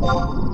you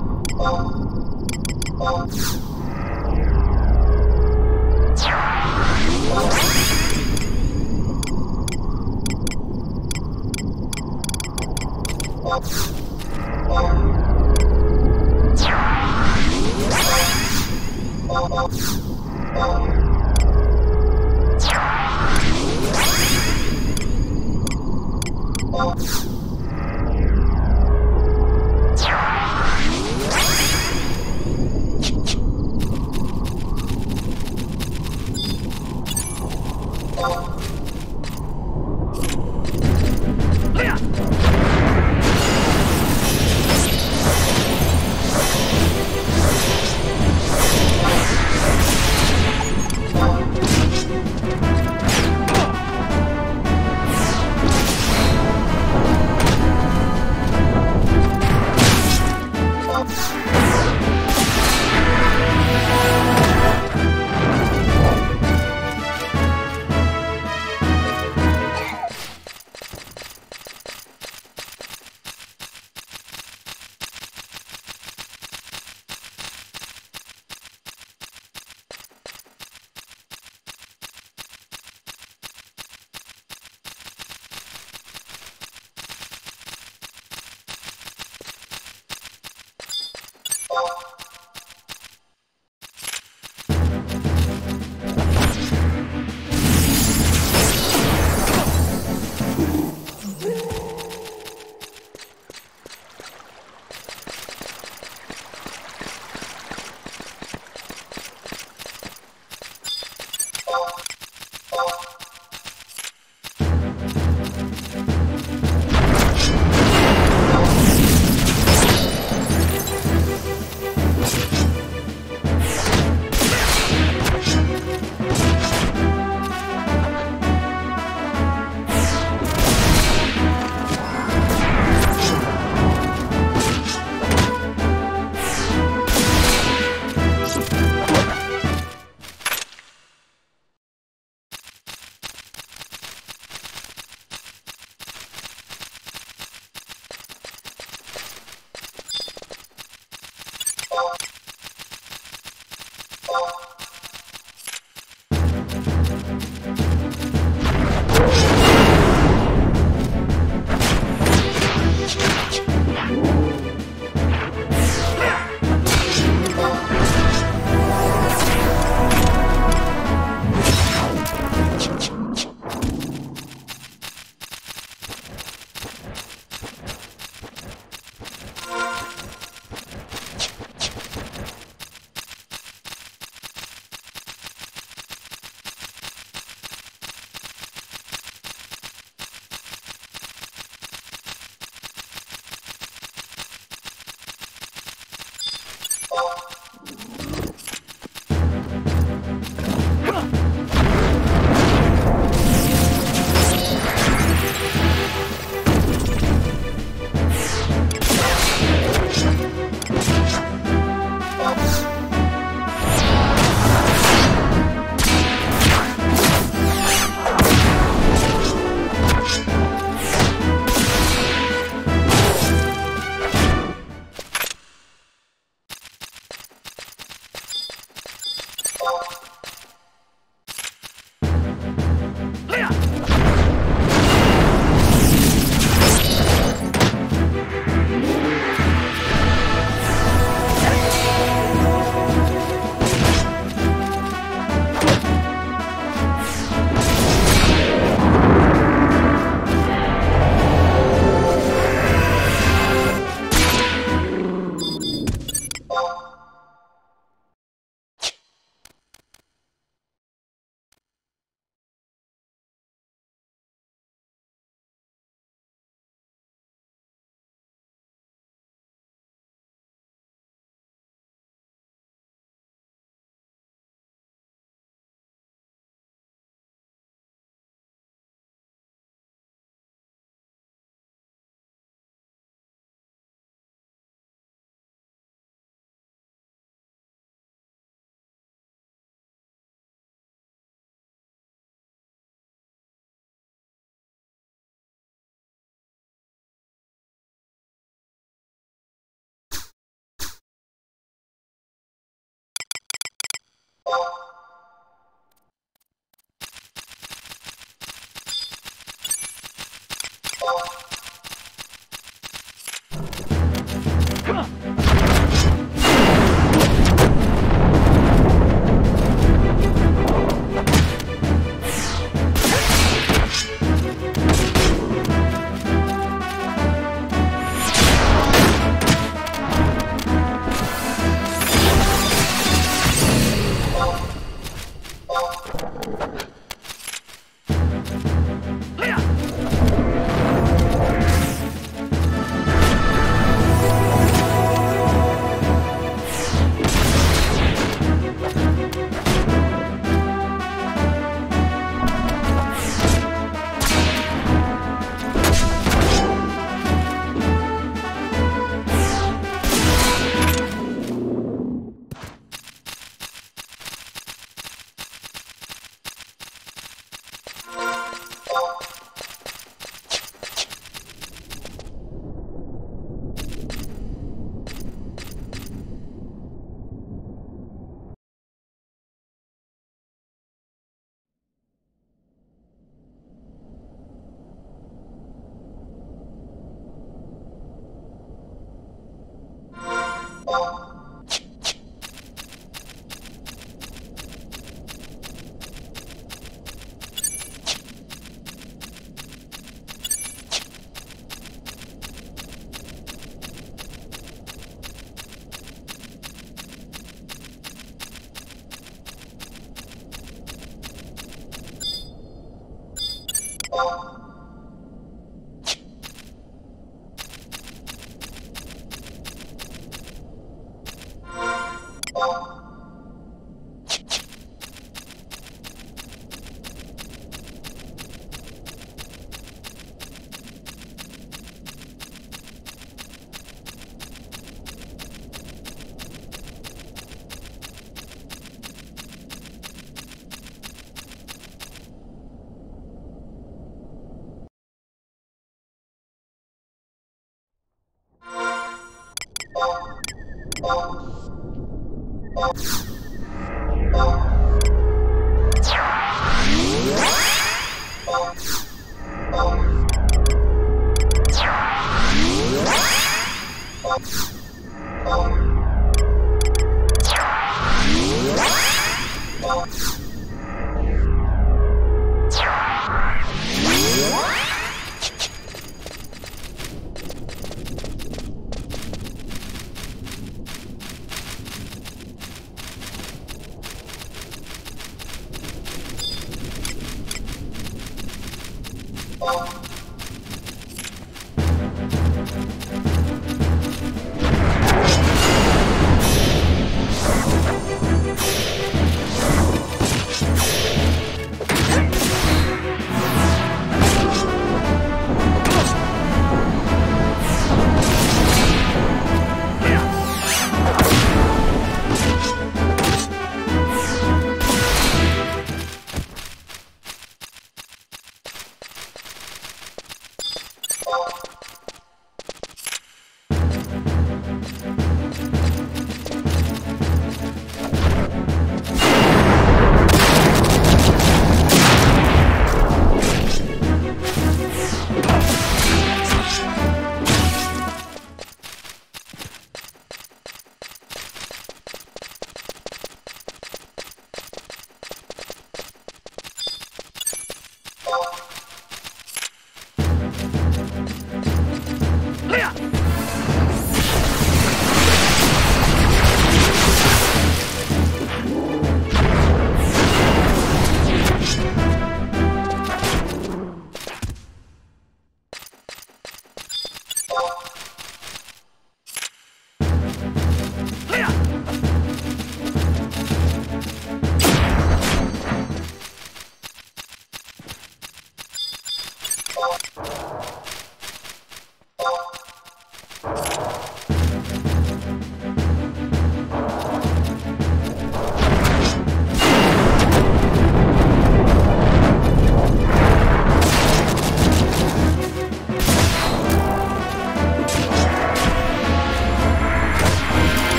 you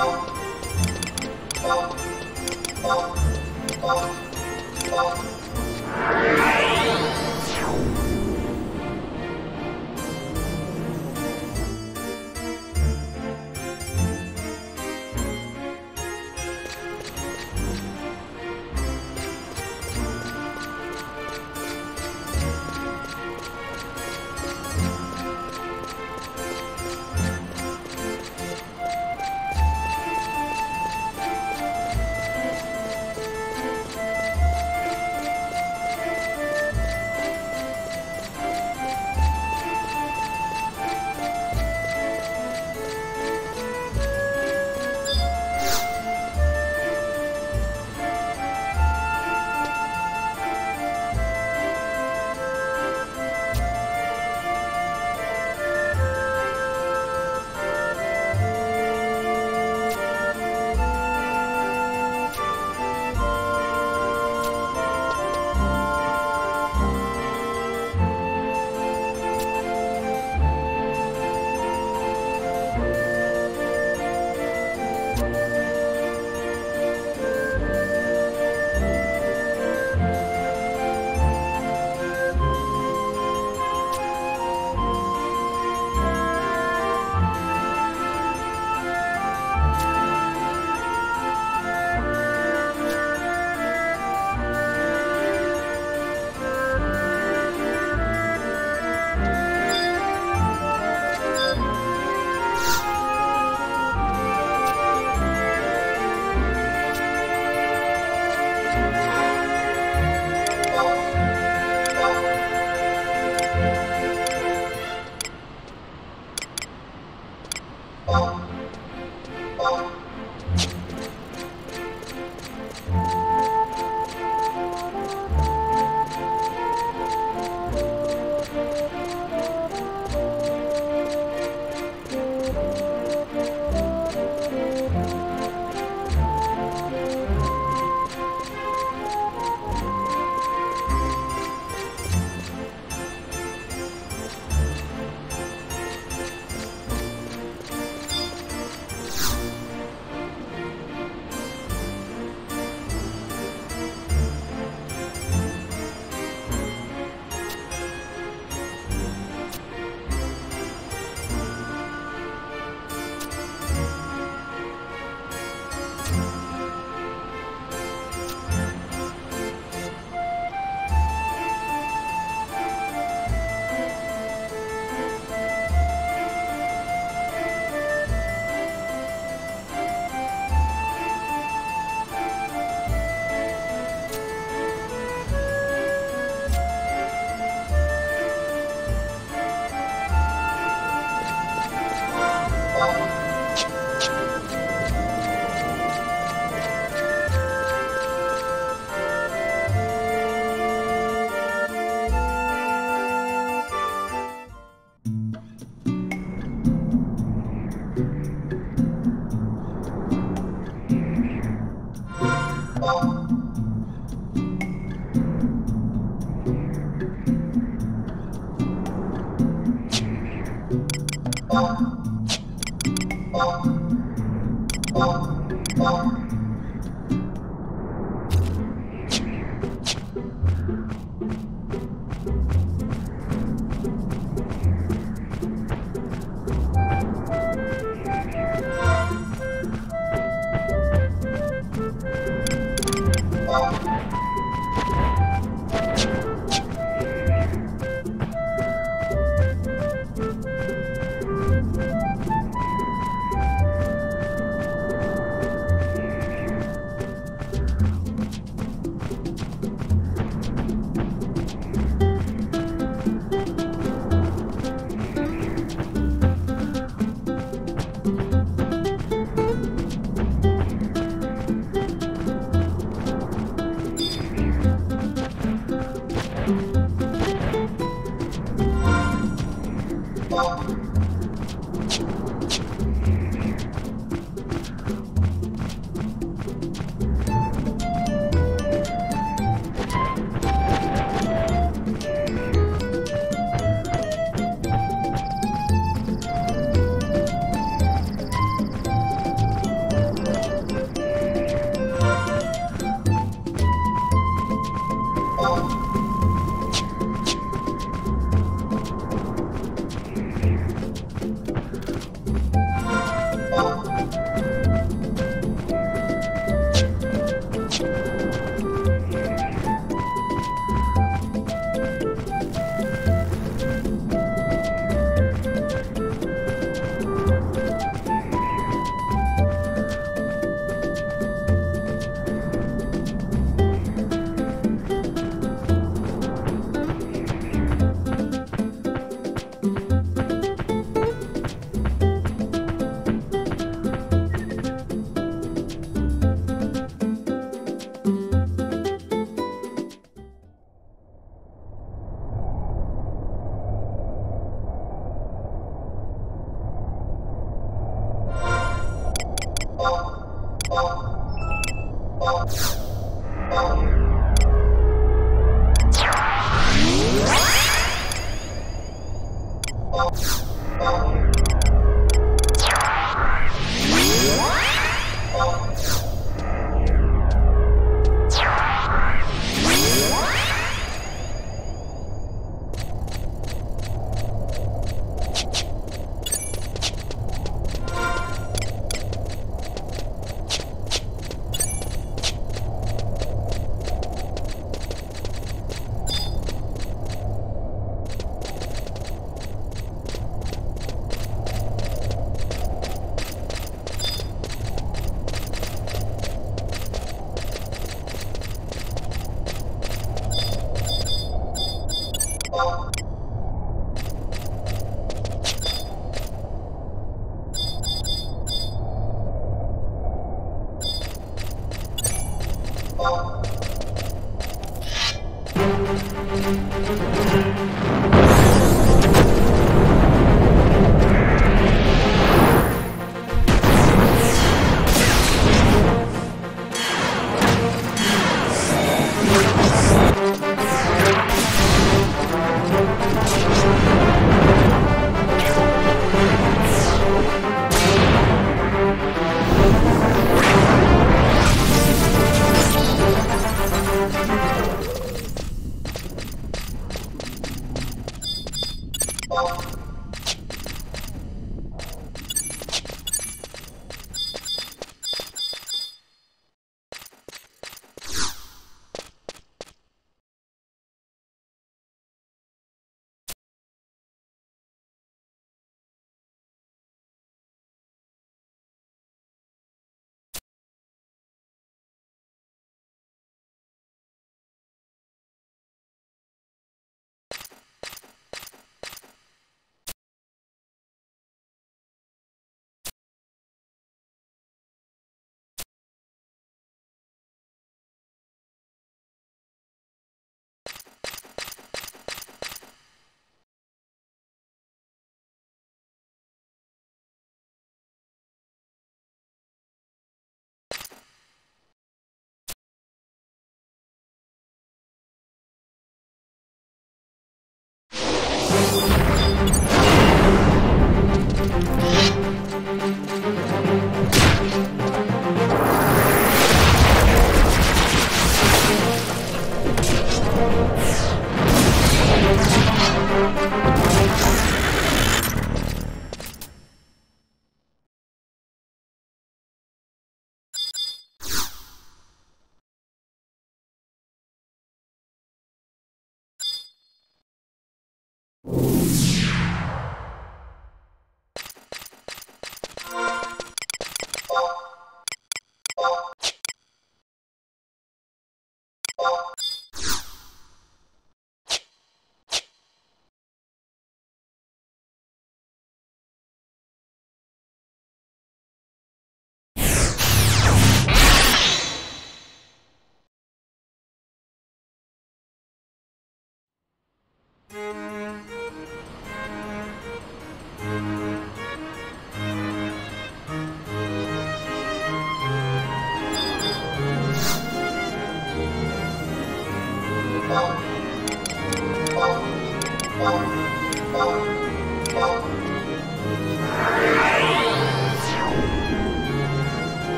Thank you.